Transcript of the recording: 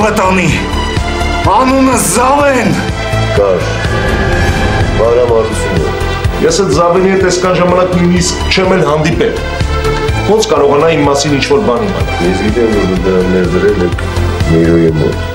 գյուղը տանի։ Անունը Զավեն։ Կար։ Բարամարությունը։ Ես այդ Զավենի հետ այսքան ժամանակ նույնիսկ չեմ էլ հանդիպել։ Ոնց կարողանա իմ մասին ինչ-որ բան իմանալ։ Ես գիտեմ, որ դու դրան ներդրել եք Միրոյի մոտ։